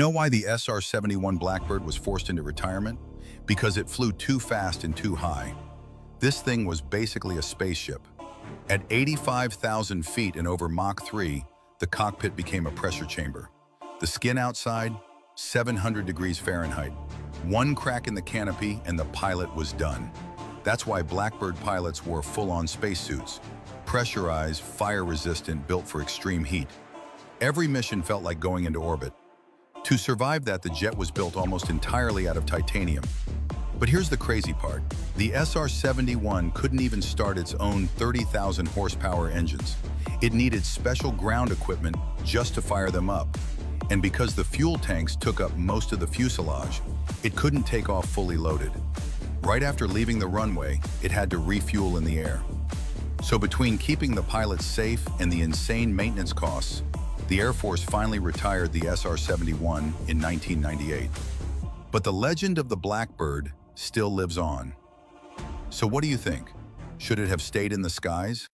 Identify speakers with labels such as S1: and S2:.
S1: know why the SR-71 Blackbird was forced into retirement? Because it flew too fast and too high. This thing was basically a spaceship. At 85,000 feet and over Mach 3, the cockpit became a pressure chamber. The skin outside, 700 degrees Fahrenheit. One crack in the canopy and the pilot was done. That's why Blackbird pilots wore full-on spacesuits, pressurized, fire-resistant, built for extreme heat. Every mission felt like going into orbit. To survive that, the jet was built almost entirely out of titanium. But here's the crazy part. The SR-71 couldn't even start its own 30,000 horsepower engines. It needed special ground equipment just to fire them up. And because the fuel tanks took up most of the fuselage, it couldn't take off fully loaded. Right after leaving the runway, it had to refuel in the air. So between keeping the pilots safe and the insane maintenance costs, the Air Force finally retired the SR-71 in 1998. But the legend of the Blackbird still lives on. So what do you think? Should it have stayed in the skies?